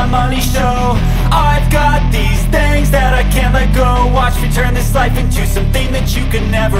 my money show. I've got these things that I can't let go. Watch me turn this life into something that you can never